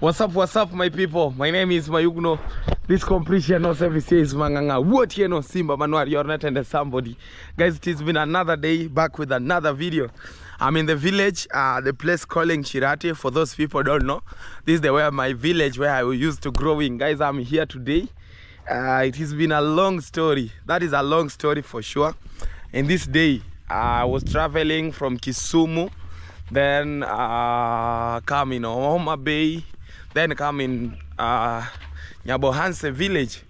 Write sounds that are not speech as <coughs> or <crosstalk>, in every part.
What's up, what's up, my people? My name is Mayugno. This completion of service here is Manganga. What here no Simba Manuel, you're not under somebody. Guys, it has been another day back with another video. I'm in the village, uh, the place calling Shirati. For those people don't know, this is the where my village where I used to grow in. Guys, I'm here today. Uh, it has been a long story. That is a long story for sure. And this day, I was traveling from Kisumu, then uh, coming in Homa Bay, then come in uh, Nyabohanse village.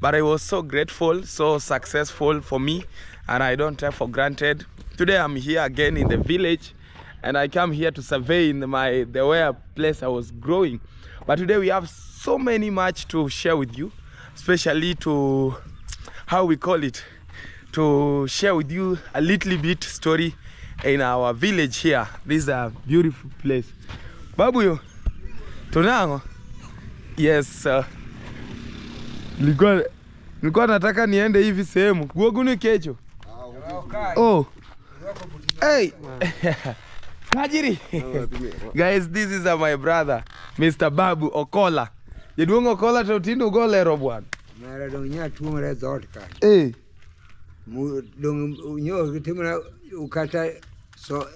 But I was so grateful, so successful for me, and I don't take for granted. Today I'm here again in the village, and I come here to survey in my the where place I was growing. But today we have so many much to share with you, especially to how we call it, to share with you a little bit story in our village here. This is a beautiful place. Babu yo, tunango? Yes, sir. nilikuwa nilikuwa nataka niende hivi sehemu. Guoguni kecho. Oh. Hey. Kajiri. <laughs> Guys, this is uh, my brother, Mr. Babu Okola. Jaduong Okola to tindo go lero bwana. mara dong nya tuomre dhot ka Eh. Mu- dong nyo gitimra ukata so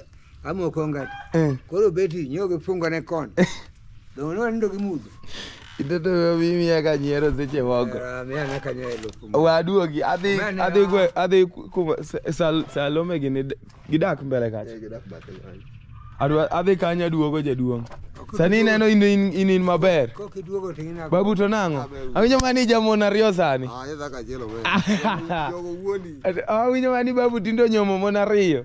amo ngat Eh. koro beti nyo gifungo ne kon donore ndogi mudho itoto kanyiero seche moko. Waduogi adhi adhi adhi kuma salome gini gidak mbele kacha adhi kanya duogo jaduong' sani ineno in in in maber. babu to nang'o? Awinjo mani jamon ariyo sani? <laughs> Awinjo mani babu tindo nyomo mon ariyo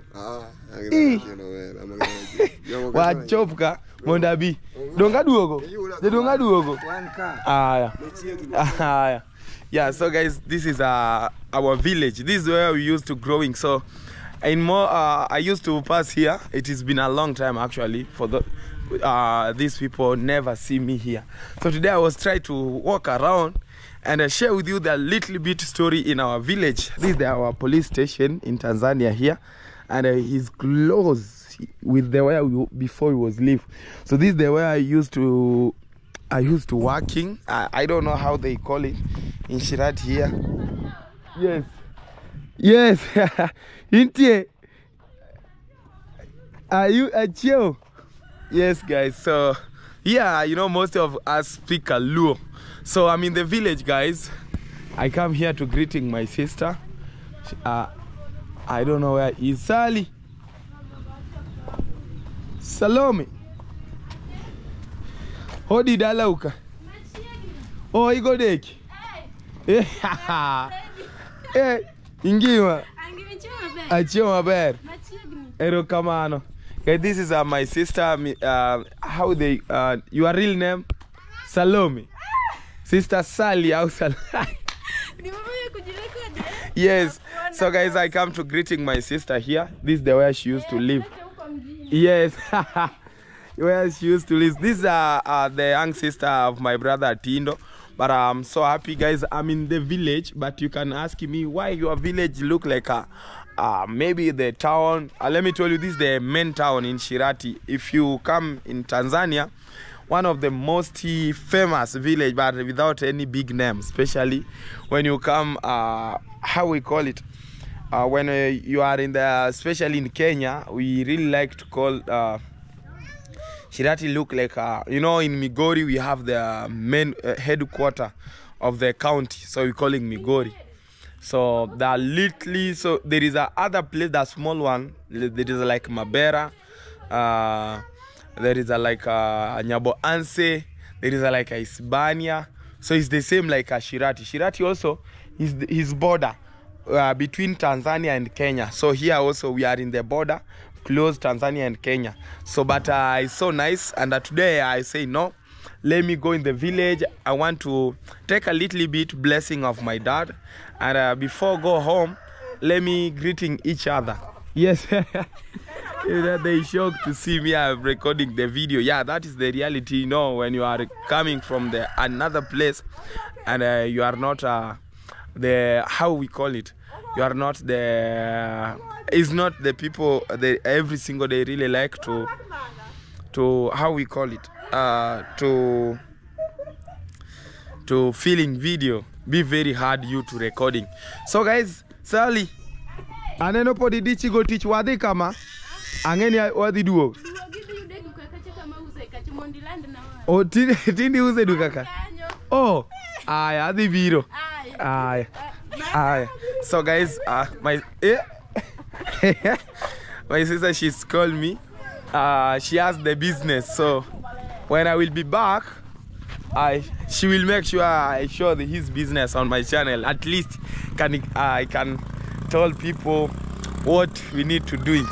Ah, agina kachielo we. Ama kachielo. Jogo kachielo. Wachop ka mondo abi. Dong aduogo. Jaduong aduogo. wan ka Aya. Aya. Yeah, so guys, this is uh, our village. This is where we used to growing. So, in more, uh, I used to pass here. It has been a long time actually. For the, uh, these people never see me here. So today I was trying to walk around and uh, share with you the little bit story in our village. This is our police station in Tanzania here, and uh, he's close with the we, before he was live. So this is the way I used to I used to working. I, I don't know how they call it in Shirat here. Yes. Yes. <laughs> Intie. Are you a chill? Yes, guys. So, yeah, you know, most of us speak a Luo. So, I'm in the village, guys. I come here to greeting my sister. Uh, I don't know where is Sally. Salome. Hodi I look? Oh, igo deki. Hey. hey. ingima. Achio maber. Erokamano. Okay, this is uh, my sister. Uh, how they? Uh, your real name? Salome. Sister Sally. How Sal? <laughs> yes. So guys, I come to greeting my sister here. This is the where she used to live. Yes. <laughs> Where she used to live. This are uh, uh, the young sister of my brother Tindo. But I'm so happy, guys. I'm in the village, but you can ask me why your village look like a, uh, maybe the town. Uh, let me tell you, this is the main town in Shirati. If you come in Tanzania, one of the most famous village, but without any big name, especially when you come, uh, how we call it, uh, when uh, you are in the, especially in Kenya, we really like to call. Uh, Shirati look like, uh, you know, in Migori we have the main uh, headquarter of the county, so we calling Migori. So the little, so there is a other place, the small one. There is like Mabera, uh, there is a like a Nyabohanse, there is a like a Isebania. So it's the same like a Shirati. Shirati also is his border uh, between Tanzania and Kenya. So here also we are in the border, close Tanzania and Kenya. So but uh, it's so nice, and uh, today I say no. Let me go in the village. I want to take a little bit blessing of my dad, and uh, before go home, let me greeting each other. Yes. <laughs> They shocked to see me I'm recording the video. Yeah, that is the reality. You know, when you are coming from the another place, and uh, you are not uh, the how we call it. You are not the. It's not the people. The every single day really like to to how we call it uh, to to filling video be very hard you to recording so guys sally aneno pod idichi go tich wadhi kama ang'eni wadhi duogo o <laughs> tindi tindi use duka ka oh aya adhi biro aya aya so guys uh, my eh? <laughs> my sister she's called me uh, she has the business so when i will be back I she will make sure I show the, his business on my channel. At least can uh, I can tell people what we need to do.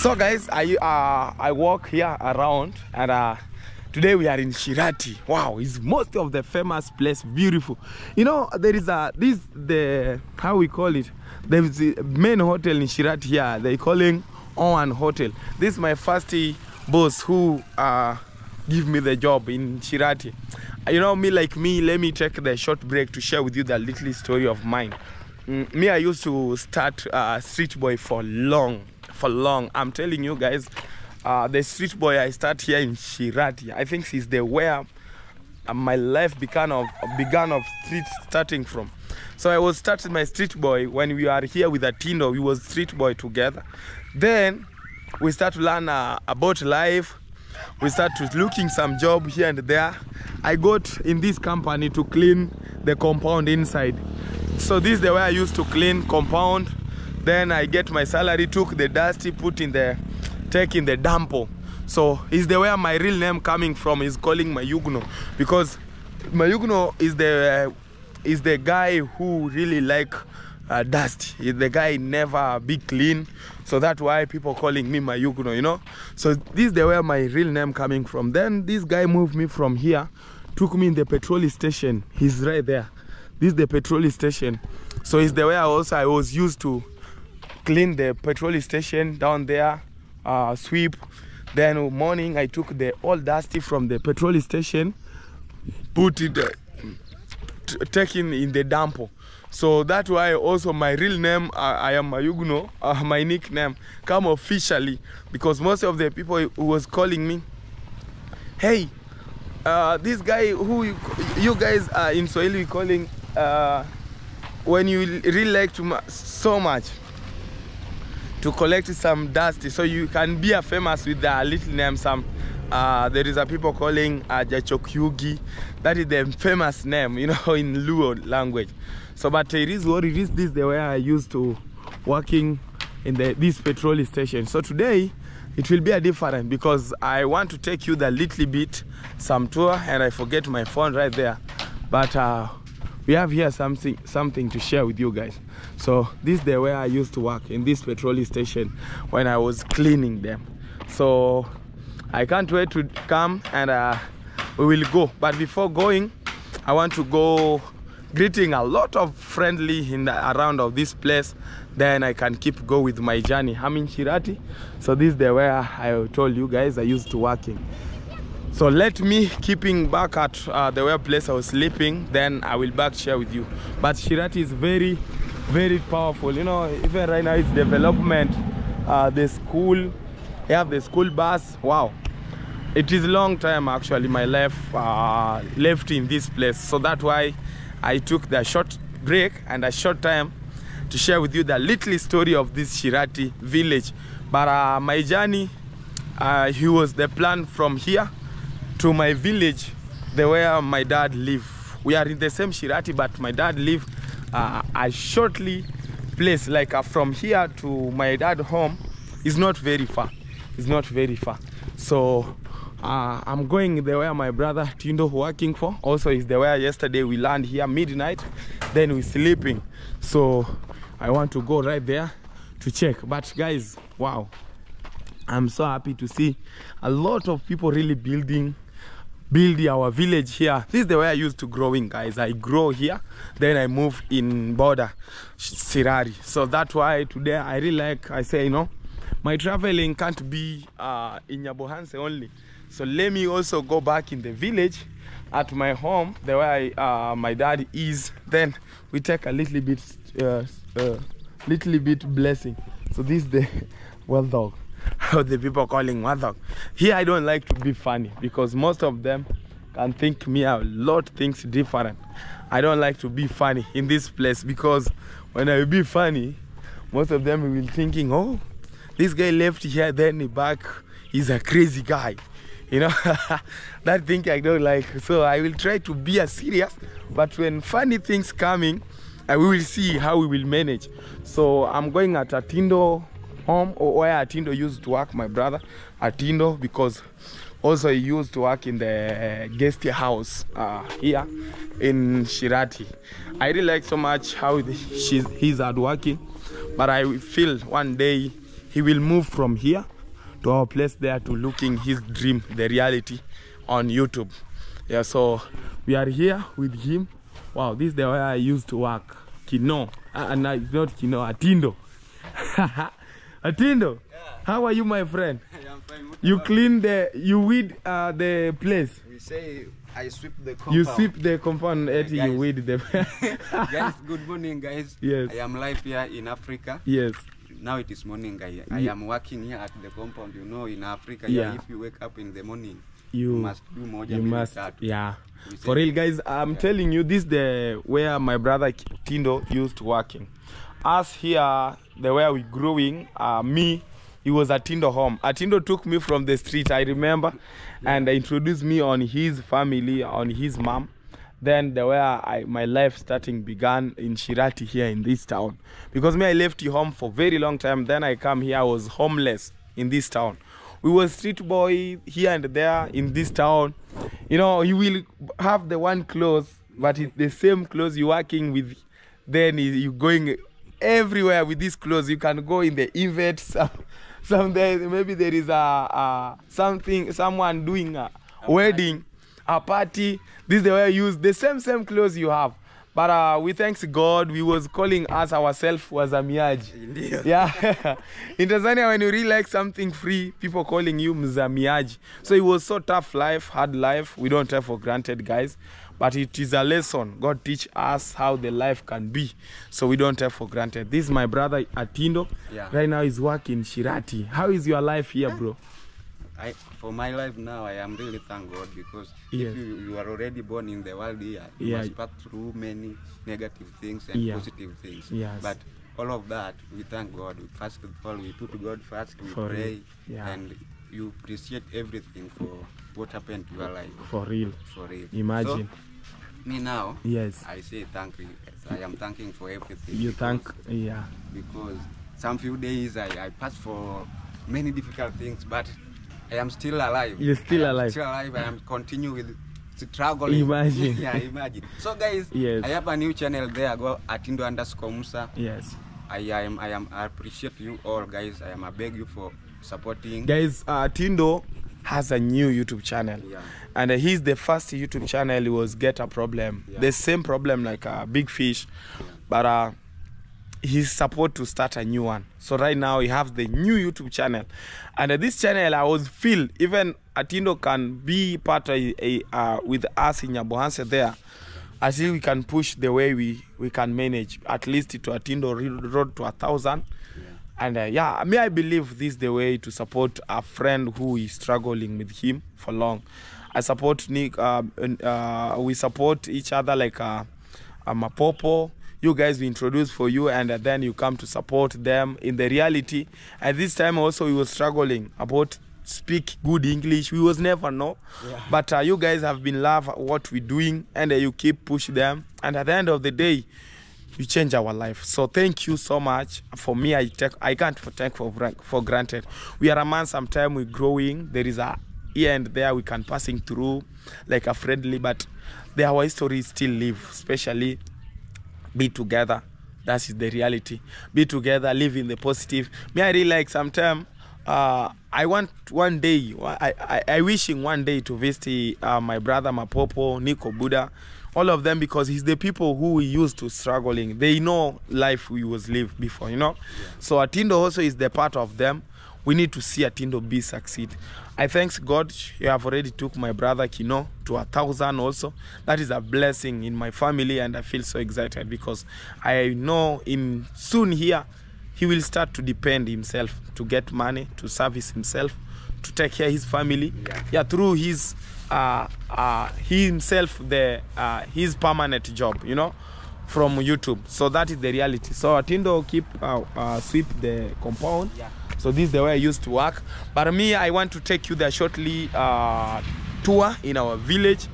So guys, I uh, I walk here around and uh, today we are in Shirati. Wow, it's most of the famous place, beautiful. You know there is a this the how we call it. There is the main hotel in Shirati here. They calling Owan Hotel. This is my first boss who uh give me the job in Shirati. You know, me like me, let me take the short break to share with you the little story of mine. Mm, me, I used to start uh, street boy for long, for long. I'm telling you guys, uh, the street boy I start here in Shirati. I think is the where uh, my life began of began of street starting from. So I was starting my street boy when we are here with Atindo. We was street boy together. Then we start to learn uh, about life we start to looking some job here and there i got in this company to clean the compound inside so this is the way i used to clean compound then i get my salary took the dusty put in the take in the dampo so is the way my real name coming from is calling mayugno because mayugno is the uh, is the guy who really like uh, dust. He's the guy never be clean. So that's why people calling me Mayugno, you know. So this is the where my real name coming from. Then this guy moved me from here, took me in the petrol station. He's right there. This is the petrol station. So it's the way I also I was used to clean the petrol station down there, uh, sweep. Then morning I took the all dusty from the petrol station, put it, uh, t- taking in the dampo. So that's why also my real name, uh, I am Mayugno, <laughs> uh, my nickname, come officially because most of the people who was calling me, hey, uh, this guy who you, you guys are in Swahili calling, uh, when you really like to so much to collect some dust so you can be a famous with a little name some uh, there is a people calling uh, Jachokyugi. That is the famous name, you know, <laughs> in Luo language. So, but it is what it is. This is the way I used to working in the this petrol station. So today it will be a different because I want to take you the little bit some tour and I forget my phone right there. But uh, we have here something something to share with you guys. So this is the way I used to work in this petrol station when I was cleaning them. So I can't wait to come and uh, we will go. But before going, I want to go greeting a lot of friendly in the, around of this place. Then I can keep go with my journey. I'm in Shirati, so this is the where I told you guys I used to working. So let me keeping back at uh, the where place I was sleeping. Then I will back share with you. But Shirati is very, very powerful. You know, even right now it's development. Uh, the school, they have the school bus. Wow, it is long time actually my life uh, left in this place so that's why i took the short break and a short time to share with you the little story of this shirati village but uh, my journey uh, he was the plan from here to my village the where my dad live we are in the same shirati but my dad live uh, a shortly place like uh, from here to my dad home is not very far it's not very far so uh, I'm going the way my brother Tindo working for. Also is the way yesterday we land here midnight, then we sleeping. So I want to go right there to check. But guys, wow, I'm so happy to see a lot of people really building build our village here. This is the way I used to growing, guys. I grow here, then I move in border Sirari. So that's why today I really like. I say, you know, my traveling can't be uh, in Nyabohanse only. So let me also go back in the village at my home, the way I, uh, my dad is. Then we take a little bit, uh, uh, little bit blessing. So this is the <laughs> well dog. <laughs> how the people calling Wadok. Here I don't like to be funny because most of them can think me a lot things different. I don't like to be funny in this place because when I be funny, most of them will thinking, oh, this guy left here, then he back, he's a crazy guy. You know, <laughs> that thing I don't like. So I will try to be as serious, but when funny things coming, I will see how we will manage. So I'm going at Atindo home or where Atindo used to work, my brother Atindo, because also he used to work in the guest house uh, here in Shirati. I really like so much how she's, he's hardworking, but I feel one day he will move from here to our place there to looking his dream, the reality on YouTube. Yeah, so we are here with him. Wow, this is the way I used to work. Kino. Uh, no, it's not Kino, Atindo. <laughs> Atindo, how are you, my friend? <laughs> I'm fine. What You about- clean the, you weed uh, the place. We say I sweep the compound. You sweep the compound yeah, Yeah, you weed the. <laughs> guys, good morning, guys. Yes. I am live here in Africa. yes. Now it is morning, I, I am working here at the compound. You know, in Africa, Yeah. yeah. if you wake up in the morning, You, you must do moja you must tatu. yeah for real guys i'm telling you this the where my brother tindo used working us here the way we growing uh, me he was at tindo home. Atindo took me from the street i remember and introduced me on his family on his mom. Then the way I, my life starting began in Shirati here in this town. Because me I left your home for very long time. Then I come here I was homeless in this town. We were street boy here and there in this town. You know you will have the one clothes but it's the same clothes you're working with then you you going everywhere with these clothes you can go in the event <laughs> some, some days maybe there is a, a something someone doing a wedding a party. This is the way you use the same same clothes you have. But uh, we thanks god we was calling us ourselves was wazamiaji. Ndio. <laughs> yeah. In tanzania when you really like something free people calling you mzamiaji. So it was so tough life hard life. We don't take for granted guys but it is a lesson god teach us how the life can be so we don't have for granted this is my brother atindo Yeah. right now he's working shirati how is your life here bro I, for my life now, I am really thank God because Yes. if you, you are already born in the world here, you Yeah. must pass through many negative things and Yeah. positive things. Yes. But all of that, we thank God. We first of all, we put God first, we For pray, Yeah. and you appreciate everything for what happened to your life. for real For real. imagine So, me now, yes I say thank you. I am thanking for everything. you thank yeah because some few days I, I passed for many difficult things, but I am still alive. You're still I alive. Still alive. I am continue with struggling. Imagine. <laughs> yeah, imagine. So guys, Yes. I have a new channel there. Go atindo underscore Musa. yes I am I am I appreciate you all guys. I am I beg you for supporting. guys uh, tindo has a new youtube channel. Yeah. and uh, he's the first youtube channel he was get a problem. Yeah. the same problem like a big fish. But uh he's supposed to start a new one. So right now he has the new youtube channel. And uh, this channel i was feel even atindo can be part of uh, with us in nyabohanse there. I see we can push the way we we can manage. At least to atindo road to a thousand and uh, yeah me i believe this is the way to support a friend who is struggling with him for long. I support nick uh, uh, we support each other like uh, a mapopo. You guys we introduce for you and uh, then you come to support them in the reality. And this time also we was struggling about speak good english. We was never know. But uh, you guys have been love what we doing and uh, you keep push them. And at the end of the day you change our life. So thank you so much. For me i take i can't for take for for granted. We are a man sometime we growing. There is a here and there we can passing through like a friendly but the our history still live especially be together. That is the reality. Be together live in the positive. Me i really like sometime uh, i want one day i i, I wishing one day to visit uh, my brother mapopo nico buddha all of them because he's the people who we used to struggling. They know life we was live before you know? So atindo also is the part of them. We need to see atindo be succeed. I thanks god you have already took my brother kino to a thousand also. That is a blessing in my family and i feel so excited because i know in soon here he will start to depend himself to get money to service himself to take care his family. Yeah, through his uh, uh, he himself the uh, his permanent job you know from youtube. So that is the reality. So atindo keep uh, uh, sweep the compound. Yeah. so this is the way i used to work. But me i want to take you there shortly uh, tour in our village.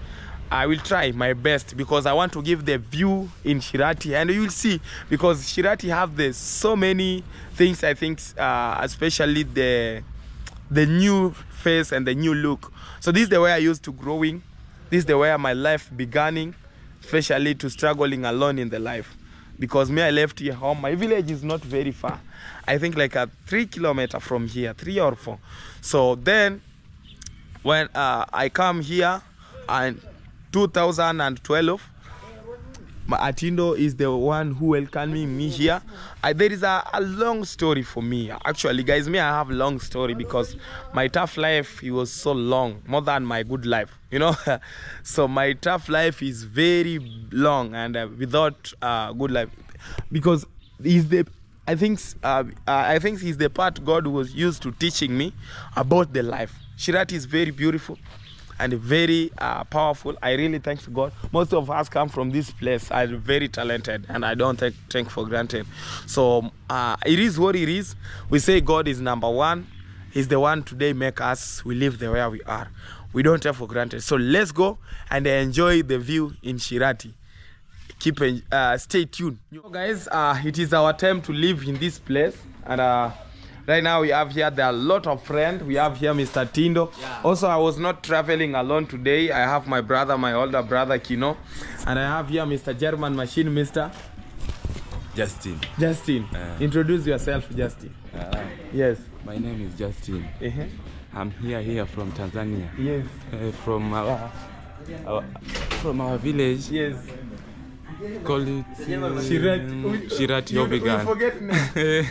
I will try my best because I want to give the view in Shirati. And you will see because Shirati have the so many things I think uh, especially the the new face and the new look. So this is the way I used to growing. This is the way my life beginning, especially to struggling alone in the life. Because me I left here home. My village is not very far. I think like a three kilometer from here, three or four. So then when uh, I come here and 2012 my Atindo is the one who welcoming me here. I, there is a, a long story for me. Actually, guys, me I have long story because my tough life it was so long, more than my good life. You know, <laughs> so my tough life is very long and uh, without uh, good life, because is the I think uh, uh, I think he's the part God was used to teaching me about the life. Shirati is very beautiful and very uh, powerful. I really thank God. Most of us come from this place are very talented, and I don't take, take for granted. So uh, it is what it is. We say God is number one. He's the one today make us. We live the way we are. We don't take for granted. So let's go and enjoy the view in Shirati. Keep uh, stay tuned. So guys, uh, it is our time to live in this place, and. Uh, Right now we have here there are a lot of friends. We have here Mr. Tindo. Yeah. Also, I was not traveling alone today. I have my brother, my older brother Kino, and I have here Mr. German Machine, Mr. Justin. Justin. Uh. Introduce yourself, Justin. Uh, Yes. my name is Justin. Uh-huh. I'm here here from Tanzania. Yes. Uh, from our, our from our village. Yes. Call it Shirat Shirati You- forget name.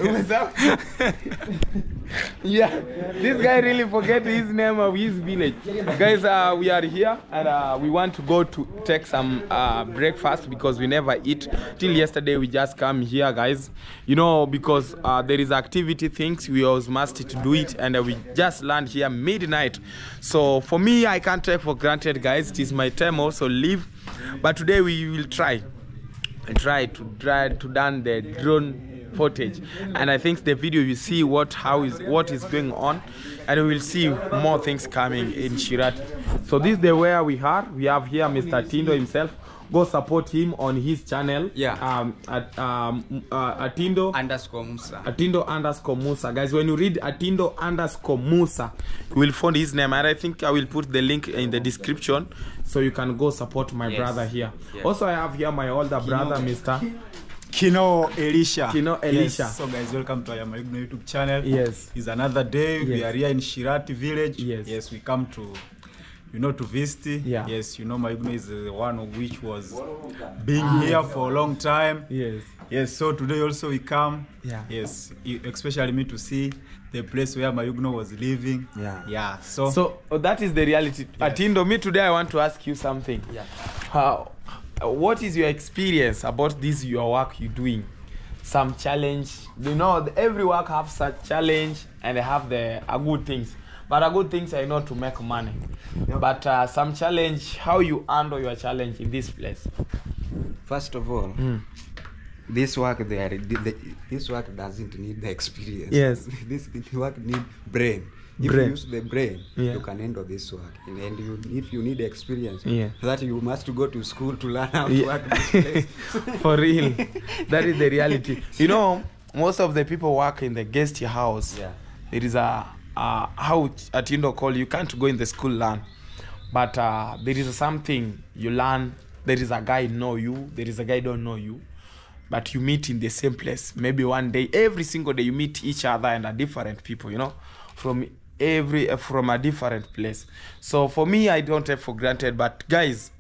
<laughs> Yeah, this guy really forget his name of his village. Guys, uh, we are here and uh, we want to go to take some uh, breakfast because we never eat. Till yesterday, we just come here, guys. You know, because uh, there is activity things we always must to do it, and uh, we just land here midnight. So for me, I can't take for granted, guys. It is my time also leave, but today we will try try to try to done the drone footage and i think the video you see what how is what is going on and we will see more things coming in shirati so this is the where we are we have here mr tindo himself go support him on his channel Yeah. um at um uh, atindo underscore Musa. Atindo underscore Musa. Guys, when you read Atindo underscore Musa, you will find his name. And I think I will put the link in the description so you can go support my Yes. brother here. Yes. Also, I have here my older Kino. brother, Mr. Kino Elisha. Kino Elisha. Yes. So guys, welcome to Ayama Igno YouTube channel. Yes. It's another day. Yes. We are here in Shirati village. Yes. Yes, we come to you know to visit. Yeah. Yes, you know Maigno is the one of which was being ah, here for a long time. Yes. Yes, so today also we come. Yeah. Yes, e- especially me to see the place where Mayugno was living. Yeah. Yeah. So, So oh, that is the reality. yes. Atindo, me today I want to ask you something. Yeah. How, uh, what is your experience about this your work you're doing? Some challenge. You know, every work have such challenge and they have the uh, good things. But a good things I know to make money. But uh, some challenge, how you handle your challenge in this place? First of all, mm. this work there, the, this work doesn't need the experience. Yes. <laughs> this work need brain. If Brain. you use the brain, Yeah. you can handle this work. And, and you, if you need experience, Yeah. that you must go to school to learn how to Yeah. work this <laughs> place. For real. <laughs> that is the reality. You know, most of the people work in the guest house. Yeah. There is a, uh, how Atindo call you can't go in the school learn. But uh, there is something you learn. There is a guy know you. There is a guy don't know you. But you meet in the same place. Maybe one day, every single day, you meet each other and are different people. You know, from every uh, from a different place. So for me, I don't take for granted. But guys,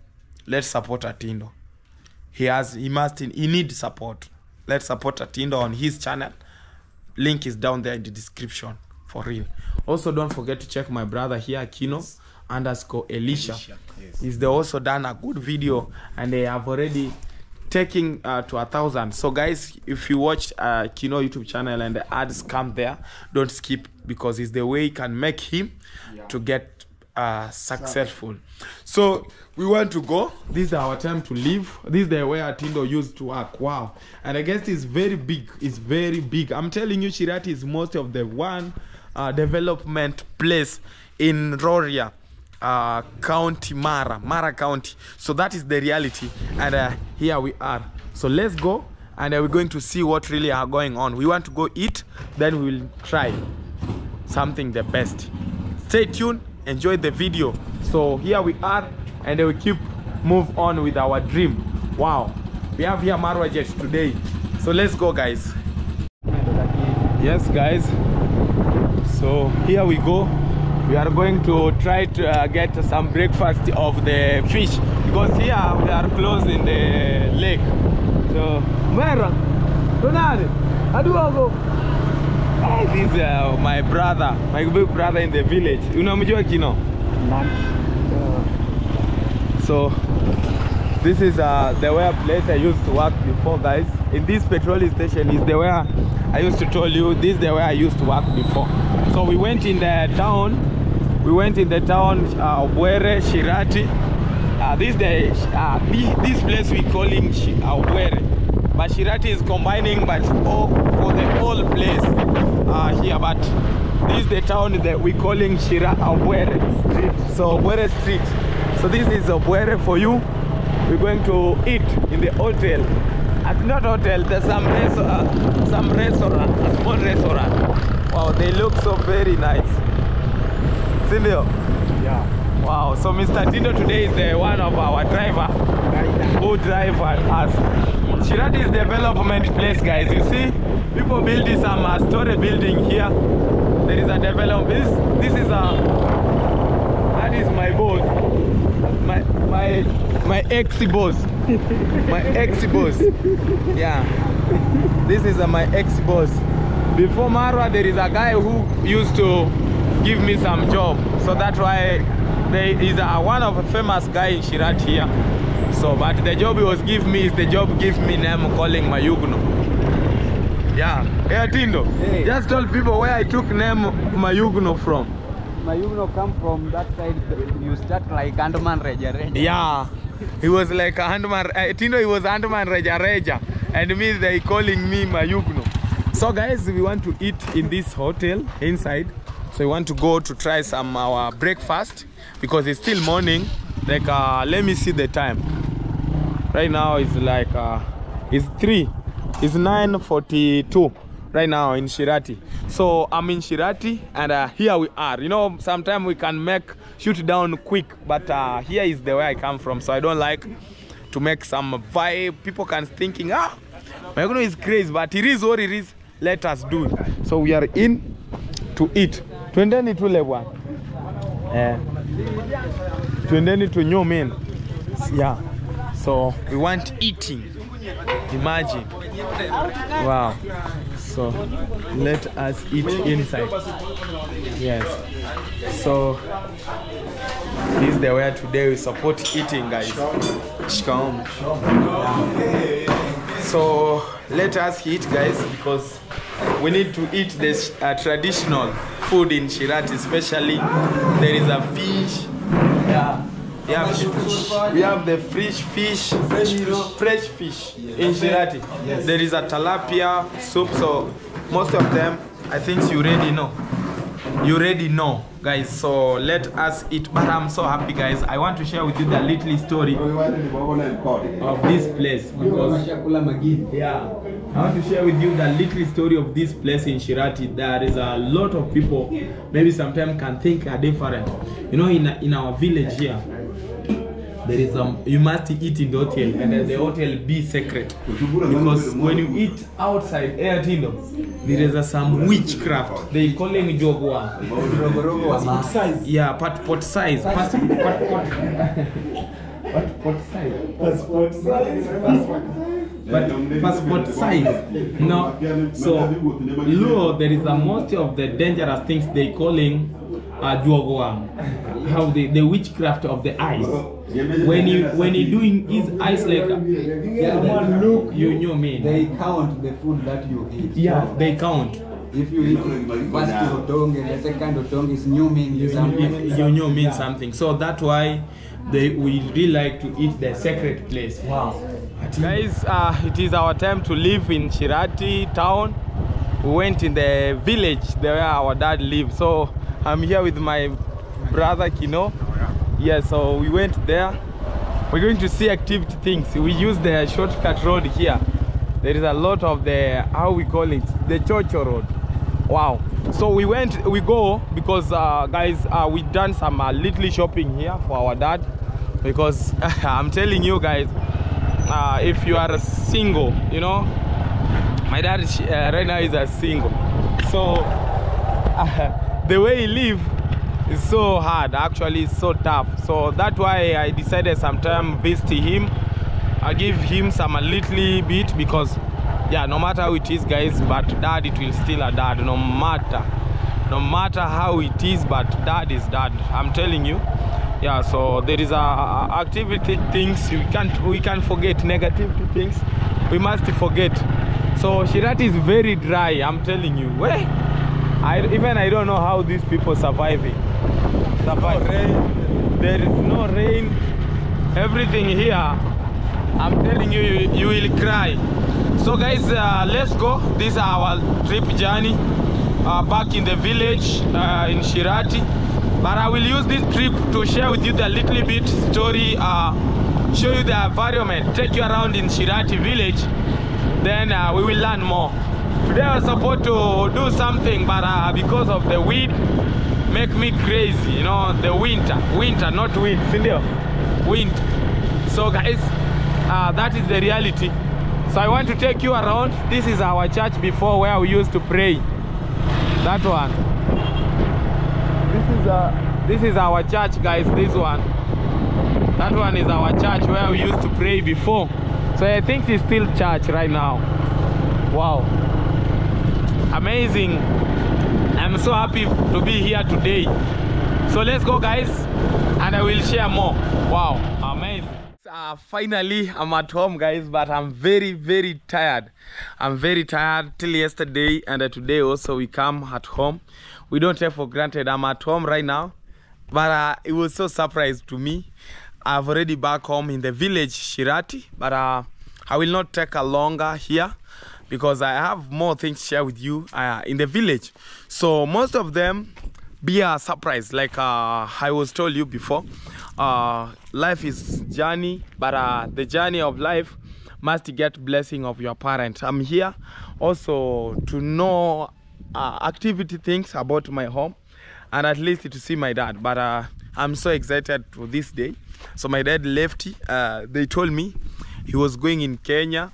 let's support Atindo he has he must he need support let's support atindo on his channel link is down there in the description for real also don't forget to check my brother here kino underscore elisha Elisha, yes. he's the also done a good video and they have already taking uh, to a thousand. So guys, if you watch uh, Kino YouTube channel and the ads come there, don't skip because it's the way you can make him to get uh, successful. So we want to go. This is our time to leave. This is the way Atindo used to work. Wow. And I guess it's very big. It's very big. I'm telling you, Shirati is most of the one uh, development place in Rorya uh, County, Mara, Mara County. So that is the reality. And uh, here we are. So let's go and uh, we're going to see what really are going on. We want to go eat, then we will try something the best. Stay tuned, enjoy the video. So here we are and we keep move on with our dream. Wow. We have here Marwa Jet today. So let's go guys. Yes guys. So here we go. We are going to try to uh, get some breakfast of the fish because here we are close in the lake. So Mera, Donade, Aduago. Hey, this is uh, my brother, my big brother in the village. you Unamjua Kino? So this is uh, the where place I used to work before guys. In this petrol station is the where I used to tell you this is the where I used to work before. So we went in the town. We went in the town uh, Shirati. Uh, this the uh, this, place we calling Shi- uh. But Shirati is combining but all, for the whole place uh, here. But this is the town that we calling Shira Obwere Street. So Obwere Street. So this is Obwere for you. We're going to eat in the hotel. At not hotel, there's some res- uh, some restaurant, a small restaurant. Wow, they look so very nice. Sindio? Yeah. Wow, so Mr. Tindo today is the one of our driver who drive us. Shirati is development place, guys. You see, people building some uh, story building here. There is a development. This, this is a. That is my boss. My my my ex boss. My ex boss. Yeah. This is uh, my ex boss. Before Marwa, there is a guy who used to give me some job. So that's why there is a, one of a famous guy in Shirat here. So, but the job he was give me is the job give me name calling Mayugno. Yeah. Hey Tindo, Hey. just told people where I took name Mayugno from. Mayugno come from that side. You start like Andaman Reja Reja. Yeah. He was like a handman. Uh, Tino, he was handman Reja Reja. And me, they calling me Mayugno. So guys, we want to eat in this hotel inside. So we want to go to try some our breakfast because it's still morning. Like, uh, let me see the time. Right now it's like, uh, it's 3. It's 9.42 right now in Shirati. So I'm in Shirati and uh, here we are. You know, sometimes we can make shoot down quick, but uh, here is the way I come from. So I don't like to make some vibe. People can thinking, ah, Mayagono is crazy, but it is what it is. Let us do it. So we are in to eat. Twendeni tule bwana. Eh. Twendeni new men. Yeah. So we want eating. Imagine. Wow. So let us eat inside. Yes. So this is the way today we support eating guys. Shikamoo. So let us eat guys because we need to eat this uh, traditional food in Shirati especially there is a fish yeah we have, the, we have the fresh fish fresh fish, fresh fish in Shirati there is a tilapia soup so most of them I think you already know. You already know guys. So let us eat. But i'm so happy guys. I want to share with you the little story of this place because yeah. I want to share with you the little story of this place in shirati there is a lot of people. Maybe sometimes can think are different. You know in, in our village here there is some you must eat in the hotel and then the hotel be secret. Because when you eat outside air tindo there is some witchcraft. They calling jogwa yeah pot pot size. Pot pat pot size. Pot size. Passport size. But passport size. No. So luo there is a most of the dangerous things they calling uh, Juogwang, how the, the witchcraft of the eyes. When you when you doing his eyes like someone look, you know me. They count the food that you eat. Yeah, So they count. if you eat first otonge, the second otonge is new mean You, something. you, you know means something. So that's why they we really like to eat the sacred place. Wow. Guys, uh, it is our time to live in Shirati town. We went in the village there where our dad lives. So I'm here with my brother Kino. Yeah, so we went there. We're going to see activity things. We use the shortcut road here. There is a lot of the how we call it the Chocho road. Wow. So we went, we go because uh, guys, uh, we done some uh, little shopping here for our dad because <laughs> I'm telling you guys, uh, if you are single, you know, my dad uh, right now is a single. So <laughs> the way he live is so hard, actually, so tough. So that's why I decided sometime visit him. I give him some a little bit because yeah, no matter how it is, guys, but dad it will still a dad, no matter, no matter how it is, but dad is dad. I'm telling you. Yeah, so there is a, a activity things we can't we can't forget negative things. We must forget. So Shirati is very dry. I'm telling you. Where? I even I don't know how these people surviving. Survive. There is no rain. Everything here. I'm telling you, you, you will cry. So guys, uh, let's go. This is our trip journey uh, back in the village uh, in Shirati. But I will use this trip to share with you the little bit story, uh, show you the environment, take you around in Shirati village. Then uh, we will learn more. Today I was supposed to do something, but uh, because of the wind, make me crazy. You know, the winter, winter, not wind, sindio? Wind. So guys, uh, that is the reality. So I want to take you around. This is our church before where we used to pray. That one. This is uh, this is our church, guys. This one. That one is our church where we used to pray before. So I think it's still church right now. Wow. Amazing. I'm so happy to be here today. So let's go, guys, and I will share more. Wow, amazing. Uh, finally, I'm at home, guys, but I'm very, very tired. I'm very tired till yesterday, and uh, today also we come at home. We don't take for granted. I'm at home right now, but uh, it was so surprise to me. I've already back home in the village Shirati, but uh, I will not take a longer here because I have more things to share with you uh, in the village. So most of them be a surprise, like uh, I was told you before. Uh, life is journey, but uh, the journey of life must get blessing of your parents. I'm here also to know uh, activity things about my home and at least to see my dad. But uh, I'm so excited for this day. So my dad left. They told me he was going in Kenya,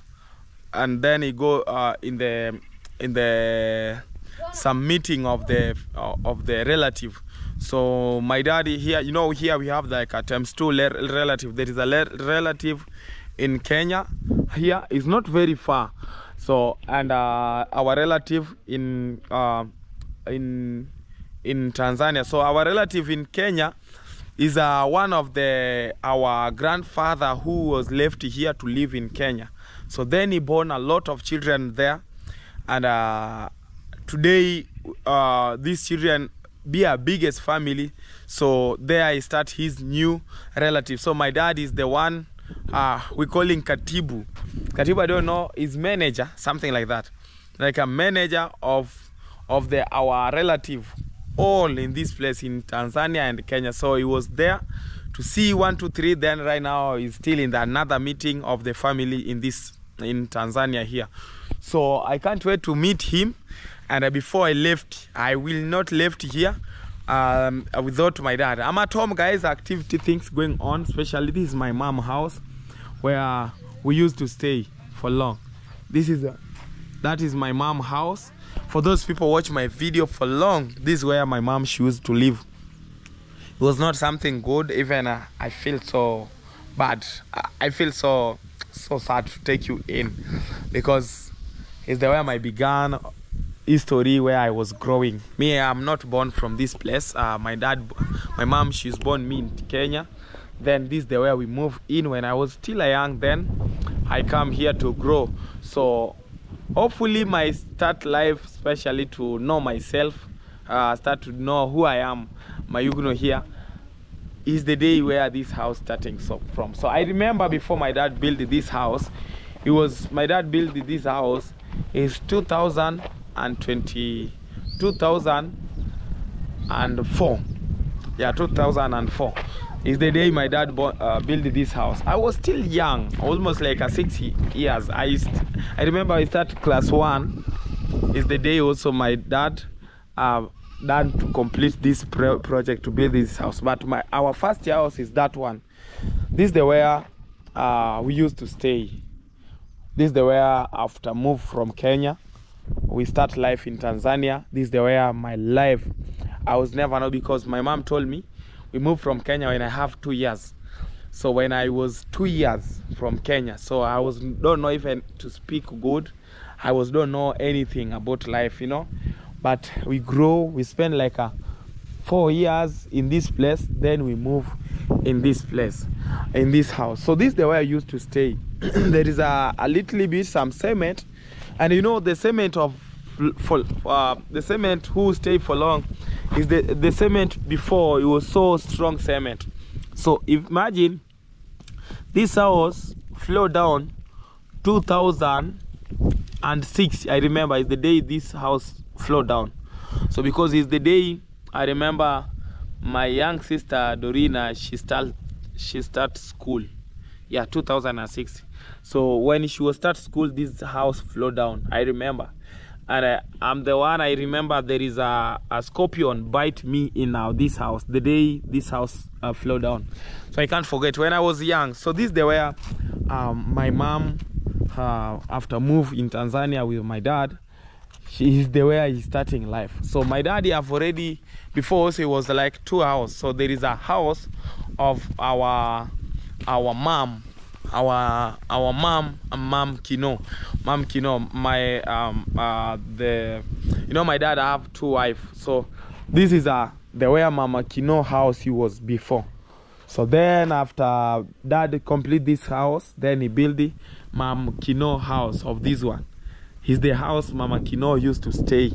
and then he go uh, in the in the some meeting of the uh, of the relative. So my daddy here, you know, here we have like a times two relative. There is a relative in Kenya. Here is not very far. So and uh, our relative in uh, in in Tanzania. So our relative in Kenya is uh, one of the our grandfather who was left here to live in Kenya. So then he born a lot of children there, and uh, today uh, these children be our biggest family. So there I start his new relative. So my dad is the one uh, we call him Katibu. Katibu I don't know is manager something like that, like a manager of of the our relative all in this place in Tanzania and Kenya. So he was there to see one, two, three. Then right now he's still in the another meeting of the family in this in Tanzania here. So I can't wait to meet him. And before I left, I will not left here um, without my dad. I'm at home, guys. Activity things going on. Especially this is my mom house where we used to stay for long. This is a, that is my mom house for those people watch my video for long this is where my mom used to live it was not something good even uh, i feel so bad I- i feel so so sad to take you in because it's the way i began history where I was growing. Me, I'm not born from this place. Uh, my dad, my mom, she's born me in Kenya. Then this is the way we moved in when I was still a young. Then I come here to grow. So hopefully my start life, especially to know myself, uh, start to know who I am, my Yugno here, is the day where this house starting so from. So I remember before my dad built this house, it was my dad built this house is 2020 2004 yeah 2004 is the day my dad bo- uh, built this house. I was still young almost like a six ye- years. I i remember i started class one is the day also my dad uh, done to complete this pro- project to build this house but my our first house is that one this is the where uh, we used to stay this is the where after move from Kenya, we start life in Tanzania. This is the where my life I was never know because my mom told me we moved from Kenya when I have two years. So when I was two years from Kenya, so I was don't know even to speak good. I was don't know anything about life, you know. But we grow, we spend like a four years in this place, then we move in this place, in this house. So this is the way I used to stay. <clears throat> there is a, a little bit some cement, and you know the cement of for uh, the cement who stay for long is the the cement before it was so strong cement. So imagine this house flow down 2006 i remember is the day this house flow down. So because it's the day i remember my young sister dorina she start she start school. Yeah 2006 so when she was start school this house flow down i remember. And uh, i'm the one i remember there is a, a scorpion bite me in now this house. The day this house uh, flow down. So i can't forget. When i was young so this the where um, my mom uh, after move in tanzania with my dad she is the way he's starting life. So my daddy have already before us it was like two house so there is a house of our our mom our our mom mom kino. Mom kino my um uh the you know my dad have two wife. So this is uh the where mama kino house he was before. So then after dad complete this house then he build the mam kino house of this one is the house mama kino used to stay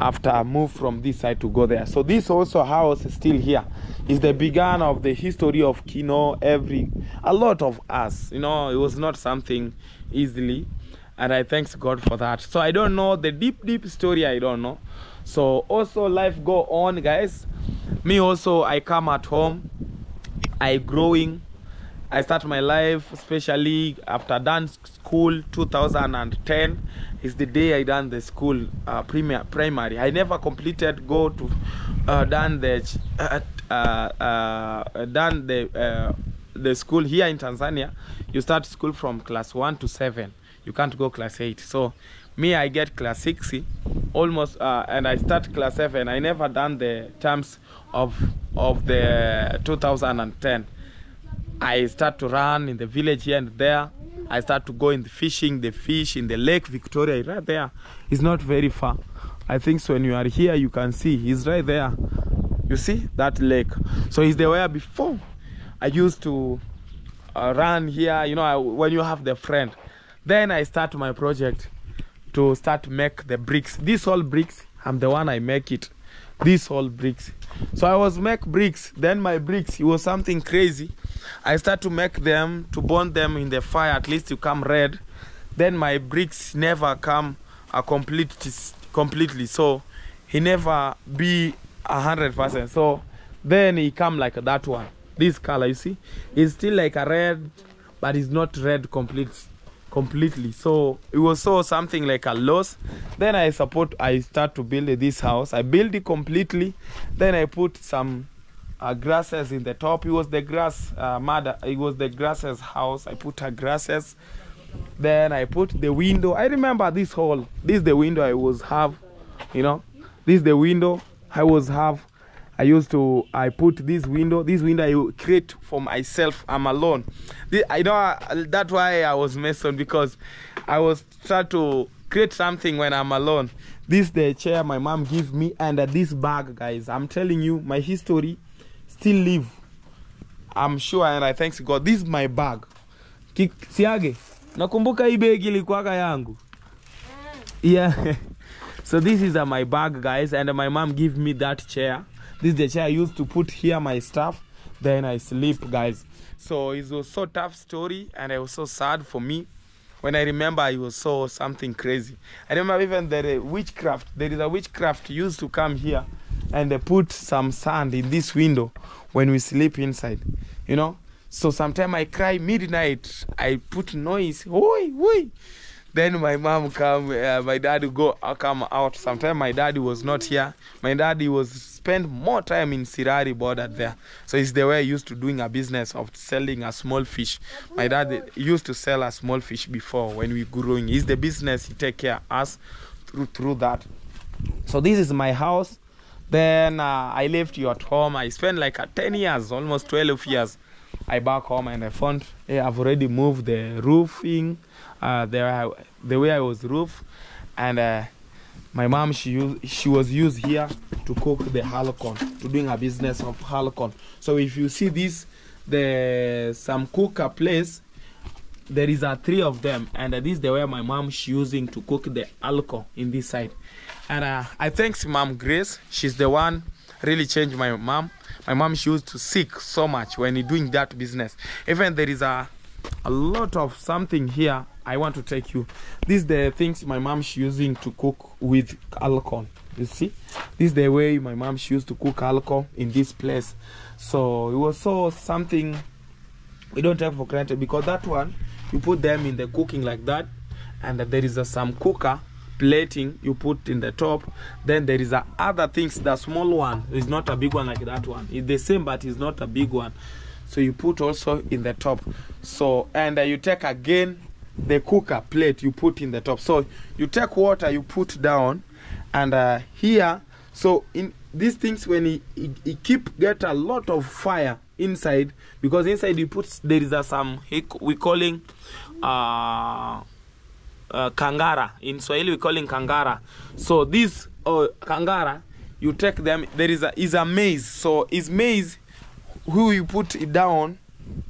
after i moved from this side to go there. So this also house is still here. Is the beginning of the history of kino every a lot of us you know it was not something easily. And i thanks god for that. So i don't know the deep deep story i don't know. So also life go on guys. Me also i come at home. I growing I start my life, especially after done school 2010 is the day I done the school uh, premier, primary. I never completed go to uh, done the uh, uh, uh, done the uh, the school here in Tanzania. You start school from class one to seven. You can't go class eight. So me, I get class six, almost, uh, and I start class seven. I never done the terms of of the 2010. I start to run in the village here and there. I start to go in the fishing, the fish in the lake Victoria, right there. It's not very far. I think so. When you are here, you can see he's right there. You see that lake. So he's the where before. I used to uh, run here. You know, I, when you have the friend. Then I start my project to start make the bricks. These all bricks, I'm the one I make it. These all bricks. So I was make bricks. Then my bricks, it was something crazy. I start to make them to burn them in the fire. At least you come red. Then my bricks never come a complete completely. So he never be a hundred percent. So then he come like that one. This color, you see, it's still like a red, but it's not red complete completely so it was so something like a loss then i support i start to build this house i build it completely then i put some uh, grasses in the top. It was the grass uh, mother it was the grasses house. I put a grasses. Then i put the window. I remember this whole this is the window i was have you know. This is the window i was have. I used to I put this window. This window I create for myself. I'm alone. Thi- I know uh, that's why I was mason because I was trying to create something when I'm alone. This the chair my mom gives me and uh, this bag, guys. I'm telling you, my history still live. I'm sure and I thanks God. This is my bag. Siage, nakumbuka hii begi ilikuwaga yangu. Yeah. <laughs> so this is uh, my bag, guys, and my mom give me that chair. This is the chair I used to put here my stuff. Then I sleep, guys. So it was so tough story, and it was so sad for me. When I remember, it was so something crazy. I remember even the uh, witchcraft. There is a witchcraft used to come here, and they put some sand in this window when we sleep inside. You know. So sometimes I cry midnight. I put noise. Oi, oi. Then my mom come, uh, my dad go uh, come out. Sometimes my daddy was not here. My daddy was spend more time in Sirari border there. So it's the way I used to doing a business of selling a small fish. My dad used to sell a small fish before when we growing. It's the business he take care us through through that. So this is my house. Then uh, I left you at home. I spent like uh, 10 years, almost 12 years. I back home and I found eh, I've already moved the roofing, uh, the, the way I was roof, and uh, my mom she she was used here to cook the halcon, to doing a business of halcon. So if you see this, the some cooker place, there is a three of them, and uh, this is the way my mom she using to cook the alcohol in this side. And uh, I thanks mom Grace. She's the one really changed my mom. My mom she used to sick so much when doing that business. Even there is a a lot of something here. I want to take you. These the things my mom she using to cook with alcohol. You see, this is the way my mom she used to cook alcohol in this place. So it was so something we don't take for granted because that one you put them in the cooking like that and there is a, some cooker plating you put in the top then there is a other things the small one is not a big one like that one. It's the same but it's not a big one. So you put also in the top. So and uh, you take again the cooker plate you put in the top. So you take water you put down and uh, here so in these things when it keep get a lot of fire inside because inside you put there is a some we calling uh, uh, kangara. In swahili we call calling kangara. So this uh, kangara you take them there is a is a maize so is maize who you put it down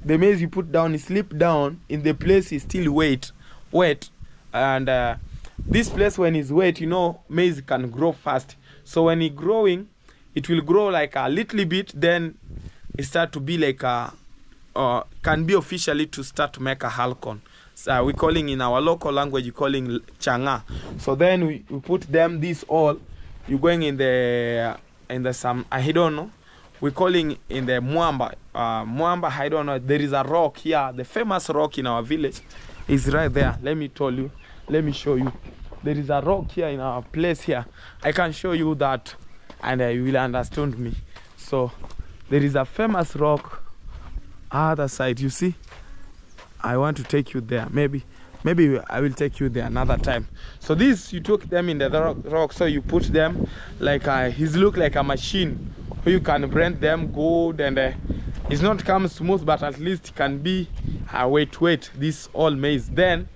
the maize you put down is slip down in the place is still wet wet. And uh, this place when it's wet you know maize can grow fast. So when it growing it will grow like a little bit then it start to be like a uh, can be officially to start to make a halcon so we calling in our local language you calling changa. So then we, we put them this all you're going in the in the some i don't know. We calling in the mwamba uh, mwamba i don't know. There is a rock here the famous rock in our village. Is right there. Let me tell you. Let me show you. There is a rock here in our place here. I can show you that and uh, you will understand me. So there is a famous rock other side you see i want to take you there. Maybe maybe i will take you there another time. So this you took them in the rock, rock so you put them like uh, he's look like a machine you can blend them good and uh, it's not come smooth but at least can be uh, wait wait this all maize. Then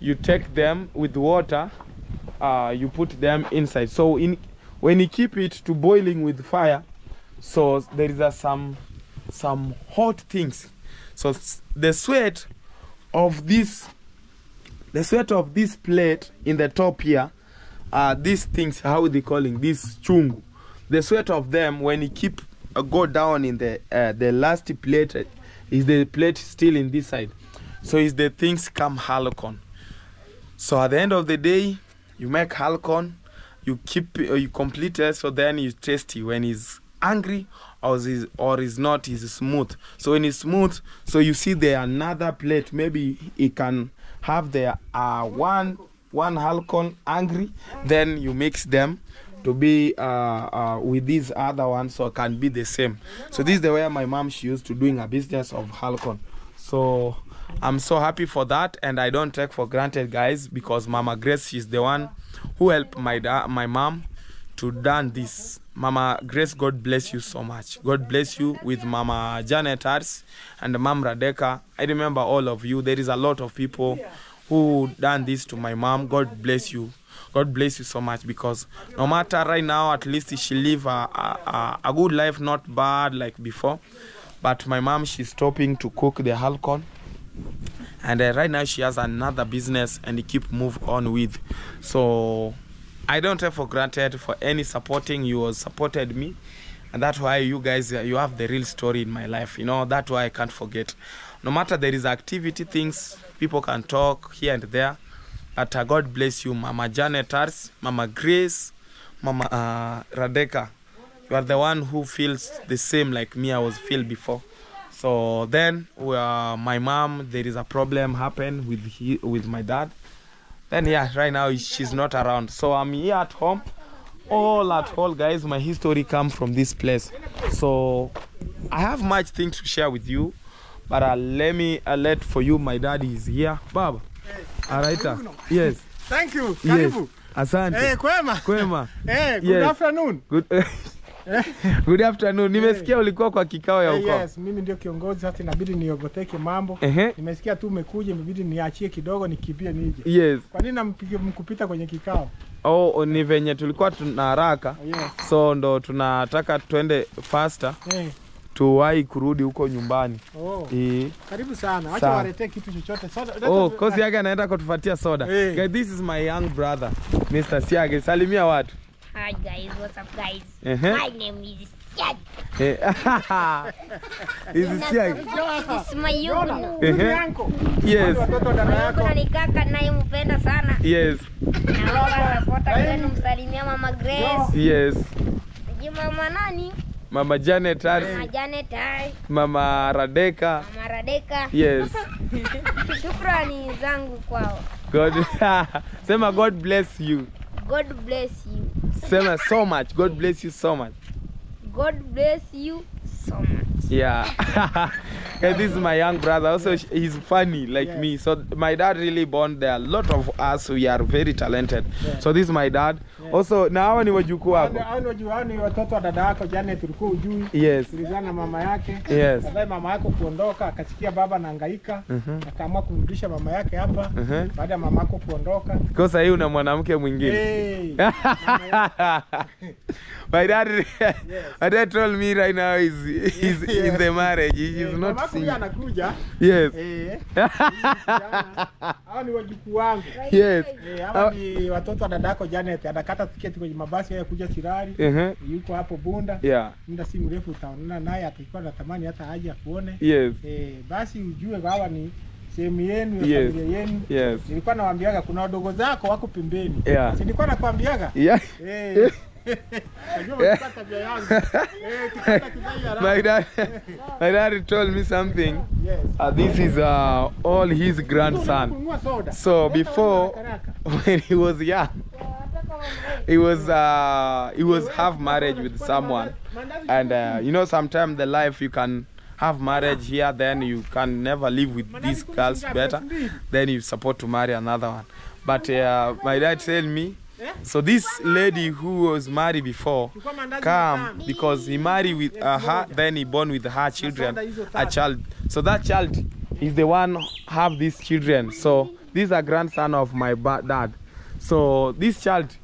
you take them with water uh, you put them inside. So in when you keep it to boiling with fire so there is a, some some hot things. So the sweat of this the sweat of this plate in the top here uh these things how they calling this chungu. The sweat of them when you keep uh, go down in the uh, the last plate is the plate still in this side. So is the things come halcon. So at the end of the day you make halcon you keep uh, you complete it so then you taste it. When he's angry or is or is not is smooth. So when it's smooth so you see there another plate. Maybe it can have the uh one one halcon angry then you mix them to be uh, uh, with these other ones so can be the same. So this is the way my mom she used to doing a business of halcon. So i'm so happy for that and i don't take for granted guys because mama grace she's the one who helped my my mom to done this mama grace god bless you so much god bless you with mama janet Hars and mom radeka i remember all of you there is a lot of people who done this to my mom. God bless you. God bless you so much because no matter right now, at least she live a, a, a- a good life, not bad like before. But my mom, she's stopping to cook the halcon and uh, right now she has another business and keep move on with so i don't take for granted for any supporting you was supported me. And that's why you guys you have the real story in my life you know that's why i can't forget. No matter there is activity things people can talk here and there but uh, god bless you mama janet ars mama grace mama uh, radeka you are the one who feels the same like me i was feel before. So then uh, my mom there is a problem happen with he, with my dad then yeah right now she's not around. So i'm here at home. All at all guys. My history come from this place. So i have much things to share with you but uh, let me alert let for you. My daddy is here. Baba. Alright yes. Thank you. yes. Asante. Hey, kwema. kwema. Hey, <laughs> good Yes. afternoon. good <laughs> <laughs> good afternoon nimesikia ulikuwa kwa kikao ya ukoo yes, mimi ndio kiongozi sasa inabidi niogoteke mambo. Ehe. Nimesikia tu umekuja imebidi niachie kidogo nikimbie nije. yes Kwa nini nampiga mkupita kwenye kikao? oh, ni venye tulikuwa tuna haraka Yes. so ndo tunataka twende faster Eh. tuwahi kurudi huko nyumbani Oh. e. Karibu sana. Acha waletee kitu chochote. Soda. oh, kosi yake anaenda kutufatia soda Hey. This is my young brother Mr. Siage salimia watu Hi guys, what's up guys? Ehe. My name is Siad. Eh, <laughs> is Siage This is my. Ndugu Ehe. yangu. yes. Kuna ni kaka nayempenda sana. yes Naomba sapota kwenu msalimia mama Grace. yes Sijui mama nani? mama Janet Mama Janet, mama Radeka Mama Radeka. yes <laughs> Shukrani zangu kwao. God <laughs> sema God bless you God bless you. So much. God bless you so much. God bless you so much. Yeah. <laughs> and this is my young brother. Also, he's funny like Yes. me. So my dad really born there. A lot of us we are very talented. So this is my dad. Also, na hawa ni wajukuu wako. Hao ni watoto wa dada yako Janet ulikuwa ujui. Yes. Tulizana na mama yake. Yes. Baadaye mama yako kuondoka akasikia baba anahangaika. Mhm. Akaamua kumrudisha mama yake hapa. Mhm. Baada ya mama yako kuondoka. Kwa sasa hii una mwanamke mwingine. Hey. <laughs> <laughs> my dad yes. my dad told me right now he's he's <laughs> in the marriage. He- Eh, He's mama not seeing single. anakuja. Yes. Eh. <laughs> Hao ni wajukuu wangu. Yes. hao hawa ni watoto wa dadako Janet anakata tiketi kwenye mabasi haya kuja Sirari. Uh-huh. Yuko hapo Bunda. Yeah. Muda si mrefu utaonana naye, atakuwa natamani hata aje akuone. Yes. Eh, basi ujue hawa ni sehemu yenu ya Yes. familia yenu. Yes. Nilikuwa nawaambiaga kuna wadogo zako wako pembeni. Yeah. Si nilikuwa nakwambiaga? Yeah. Eh. <laughs> <laughs> Eh. My dad my dad told me something. Uh, this is uh, all his grandson. So before, <laughs> when he was young, he was uh, he was half marriage with someone, and uh, you know sometimes the life you can have marriage here, then you can never live with these girls better, then you support to marry another one. But uh, my dad told me, so this lady who was married before come because he married with uh, her, then he born with her children, a child. So that child is the one have these children. So these are grandson of my dad. So this child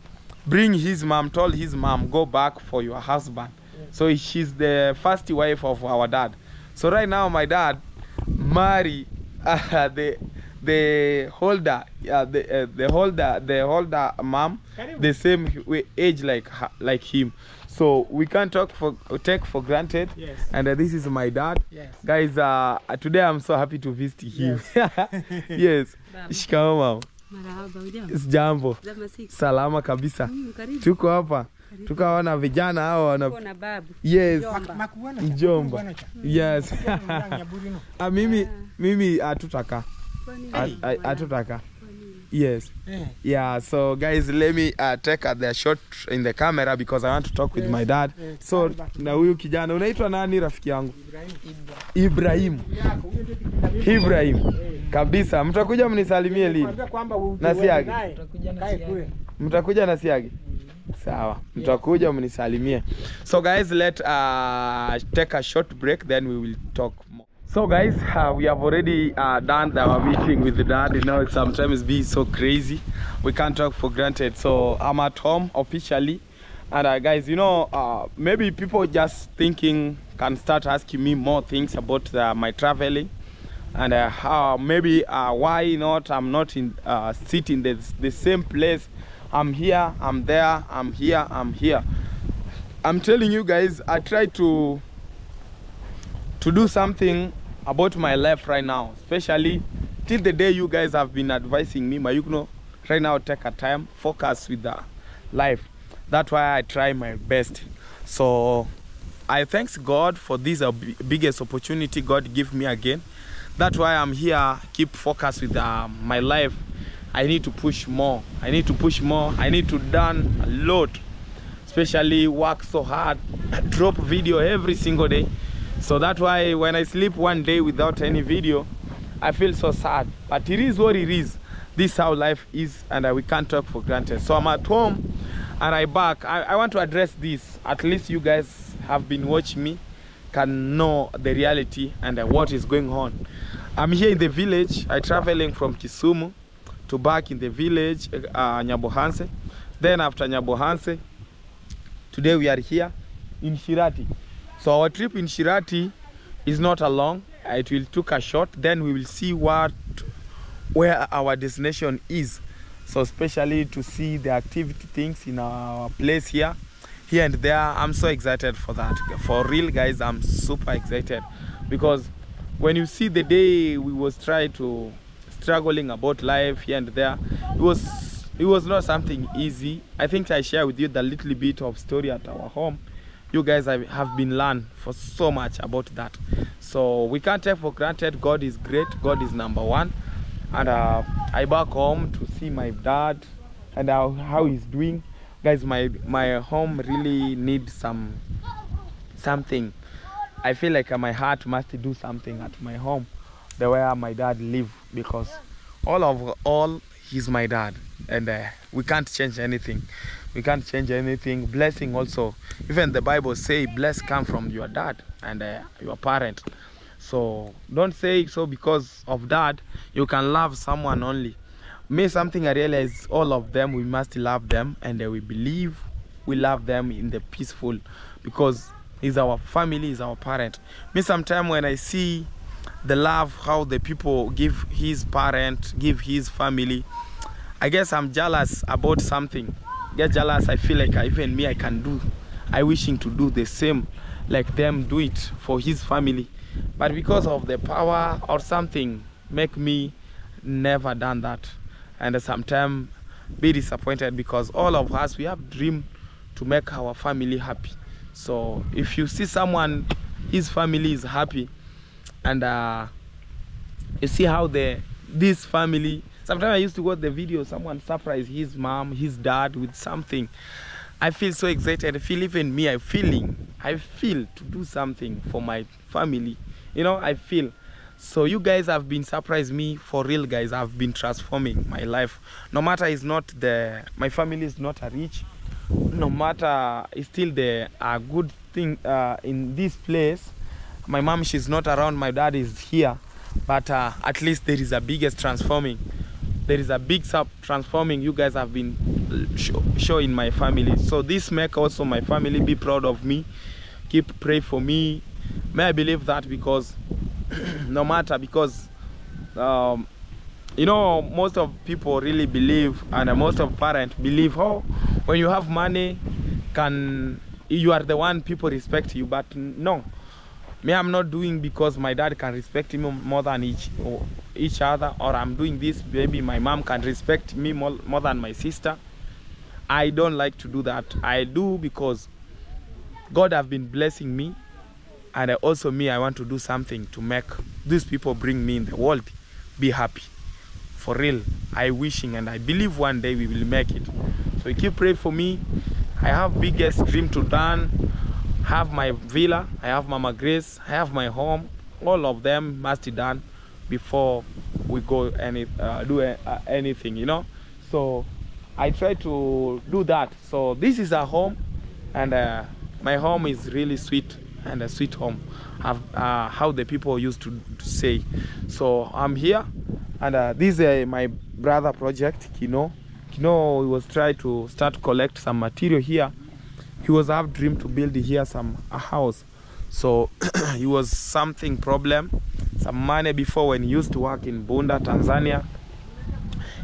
bring his mom, told his mom, go back for your husband. So she's the first wife of our dad. So right now my dad marry uh, <laughs> the the holder, uh, the uh, the holder, the holder mom, the same age like her, like him. So we can't talk for take for granted. Yes. And uh, this is my dad. Yes. Guys, uh, today I'm so happy to visit him. yes. <laughs> Shikamoo mama. Marahaba. Jambo. Salama kabisa. Mm. Tuko hapa. Tukaona vijana hao wana Uko na babu. Yes. Mjomba. Yes. <laughs> Ah, mimi mimi hatutaka. Hatutaka. Yes. yeah. Yeah, so guys, let me uh, take uh, the shot in the camera because I want to talk with my dad. yes, So na huyu kijana unaitwa nani rafiki yangu? Ibrahim. Ibrahim. Kabisa. Mtakuja mnisalimie lini? Na siagi? mtakuja na siagi sawa mtakuja mnisalimie so guys let uh, take a short break then we will talk more So guys, uh, we have already uh, done our meeting with the dad. You know, sometimes be so crazy. We can't talk for granted. So I'm at home officially. And uh, guys, you know, uh, maybe people just thinking can start asking me more things about my traveling. And uh, maybe uh, why not I'm not in sitting the, the same place. I'm here, I'm there, I'm here, I'm here. I'm telling you guys, I try to to do something about my life right now, especially till the day you guys have been advising me, Mayukno, right now take a time, focus with the life. That's why I try my best. So I thanks God for this uh, biggest opportunity God give me again. That's why I'm here, keep focus with uh, my life. I need to push more. I need to push more. I need to done a lot especially work so hard <coughs> drop video every single day so that's why when i sleep one day without any video i feel so sad. But it is what it is. This is how life is and we can't talk for granted. So i'm at home and i back. I, I want to address this. At least you guys have been watching me can know the reality and what is going on. I'm here in the village. I traveling from kisumu to back in the village uh, nyabohanse. Then after nyabohanse today we are here in Shirati. So our trip in Shirati is not a long. It will took a short. Then we will see what where our destination is. So especially to see the activity things in our place here, here and there. I'm so excited for that. For real, guys, I'm super excited because when you see the day we was trying to struggling about life here and there, it was it was not something easy. I think I share with you the little bit of story at our home. You guys have, been learned for so much about that. So we can't take for granted God is great, God is number one. And uh, I back home to see my dad and how, he's doing. Guys, my my home really needs some something. I feel like my heart must do something at my home, the where my dad live because all of all he's my dad and uh, we can't change anything we can't change anything. Blessing also. Even the bible say bless come from your dad and uh, your parent. So don't say so because of that you can love someone only. Me something i realize all of them we must love them and uh, we believe we love them in the peaceful because he's our family is our parent. Me sometime when i see the love how the people give his parent give his family i guess i'm jealous about something get jealous i feel like even me i can do i wishing to do the same like them do it for his family. But because of the power or something make me never done that. And sometimes be disappointed because all of us we have dream to make our family happy. So if you see someone his family is happy and uh, you see how the this family sometimes i used to watch the video someone surprise his mom his dad with something. I feel so excited. I feel even me i feeling i feel to do something for my family. You know i feel. So you guys have been surprised me for real guys. I've been transforming my life. No matter it's not the my family is not a rich no matter it's still the a good thing uh, in this place. My mom she's not around. My dad is here. But uh, at least there is a biggest transforming there is a big sub transforming you guys have been uh, show, show in my family. So this make also my family be proud of me. Keep pray for me. May i believe that because <clears throat> no matter because um, you know most of people really believe and most of parents believe oh when you have money can you are the one people respect you. But no me i'm not doing because my dad can respect me more than each each other or i'm doing this maybe my mom can respect me more, more than my sister. I don't like to do that. I do because god have been blessing me and also me i want to do something to make these people bring me in the world be happy. For real i wishing and i believe one day we will make it. So you keep praying for me. I have biggest dream to done. Have my villa i have mama grace i have my home all of them must be done before we go any uh, do uh, anything you know? So i try to do that. So this is a home and uh, my home is really sweet and a sweet home. Uh, how the people used to, to say. So i'm here and uh, this is uh, my brother project kino. Kino was trying to start collect some material here. He was have dream to build here some a house so <clears throat> he was something problem some money before when he used to work in bunda tanzania.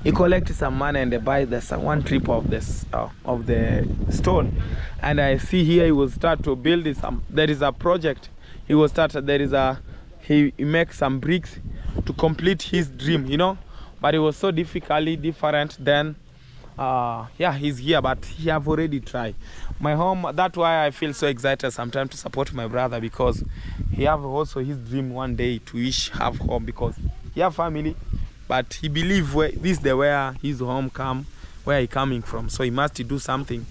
He collected some money and buy this one trip of this uh, of the stone. And i see here he will start to build this um, there is a project. He will start there is a he, he makes some bricks to complete his dream you know? But it was so difficultly different than uh yeah he's here but he have already tried my home that's why i feel so excited sometimes to support my brother because he have also his dream one day to wish have home because he have family but he believe where this is the where his home come where he coming from. So he must do something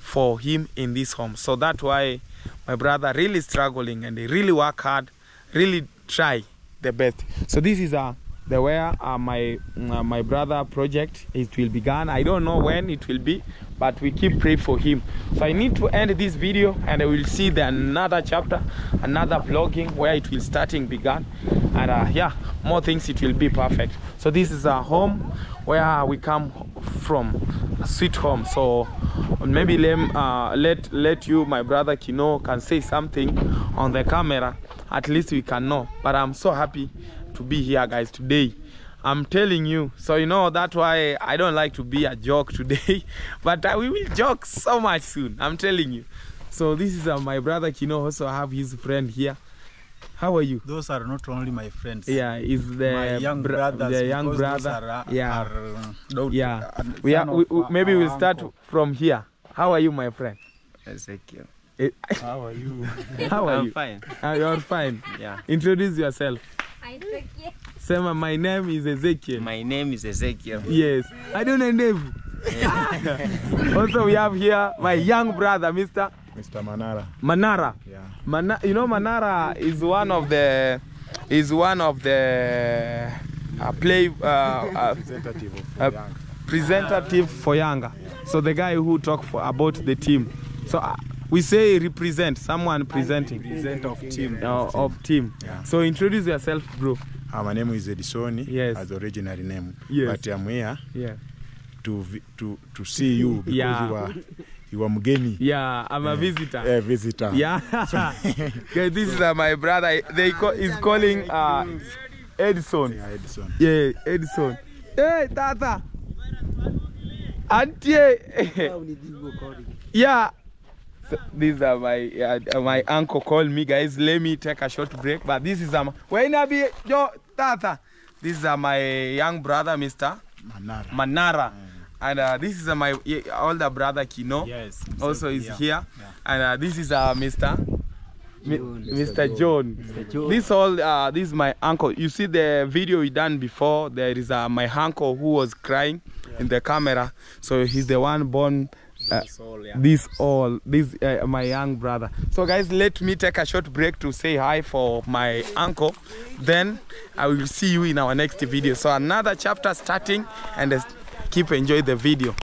for him in this home. So that's why my brother really struggling and he really work hard really try the best. So this is uh, the where uh, my uh, my brother project it will begin i don't know when it will be but we keep pray for him. So i need to end this video and i will see the another chapter another vlogging where it will starting began and uh, yeah more things it will be perfect. So this is our home where we come from sweet home. So maybe let uh, let let you my brother kino can say something on the camera. At least we can know. But i'm so happy to be here guys today i'm telling you so you know that's why i don't like to be a joke today <laughs> but uh, we will joke so much soon i'm telling you so this is uh, my brother kino also have his friend here how are you Those are not only my friends. yeah is the my young br- brothers. the young because brother Are, uh, yeah Are, um, daughter- yeah uh, we are we, we, uh, maybe we'll start uncle. from here how are you my friend Ezekiel. Eh, <laughs> How are you? how are I'm you fine. Ah, you're fine Yeah. introduce yourself Isaac. Sema my name is ezekiel My name is Ezekiel. yes i don't know ndevu <laughs> also we have here my young brother mr Mr. Manara. manara Yeah. Mana, you know manara is one of the is one of the uh, play uh, uh, Representative for Uh, Younger. representative for Yanga. So the guy who talk for, about the team. So uh, we say represent someone presenting represent of team. uh, of team. Yeah. So introduce yourself, bro. Uh, my name is Edisoni. Yes. As the original name. Yes. But I'm here Yeah. to vi- to to see you <laughs> because Yeah. you are you are mgeni. Yeah, I'm a visitor. A visitor. Yeah. okay, <laughs> <laughs> this is uh, my brother. They call, is calling uh, Edison. Yeah, Edison. Yeah, Edison. Hey, Tata. Auntie. yeah. So these are my uh, my uncle called me guys. Let me take a short break. But this is um when I be yo Tata. This is uh, my young brother, Mr. Manara. Manara. And uh, this is uh, my older brother Kino. Yes. Also is yeah. here. And uh, this is uh, Mr. Mi- Mr. John. This all uh, this is my uncle. You see the video we done before. There is uh, my uncle who was crying in the camera. So he's the one born. Uh, this all yeah. this, all, this uh, my young brother. So guys, let me take a short break to say hi for my uncle. Then I will see you in our next video. So another chapter starting, and uh, keep enjoy the video.